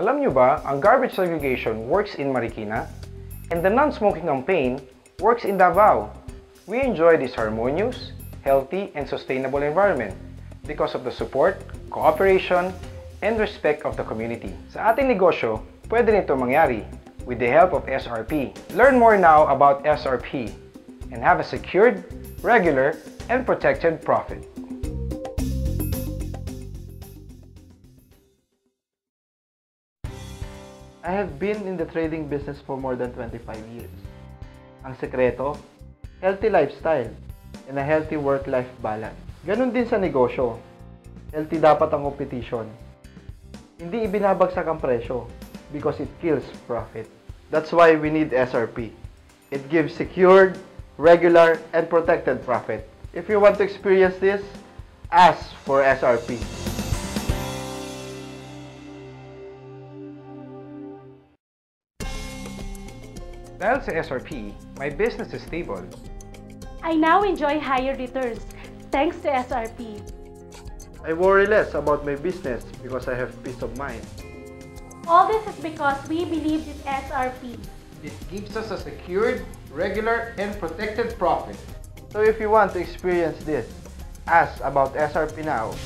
Alam nyo ba, ang garbage segregation works in Marikina and the non-smoking campaign works in Davao. We enjoy this harmonious, healthy, and sustainable environment because of the support, cooperation, and respect of the community. Sa ating negosyo, pwede nito mangyari with the help of SRP. Learn more now about SRP and have a secured, regular, and protected profit. I have been in the trading business for more than 25 years. Ang sekreto, healthy lifestyle and a healthy work-life balance. Ganon din sa negosyo. Healthy dapat ang competition. Hindi ibinabagsak ang presyo because it kills profit. That's why we need SRP. It gives secured, regular, and protected profit. If you want to experience this, ask for SRP. Dahil sa SRP, my business is stable. I now enjoy higher returns thanks to SRP. I worry less about my business because I have peace of mind. All this is because we believe in SRP. It gives us a secured, regular, and protected profit. So if you want to experience this, ask about SRP now.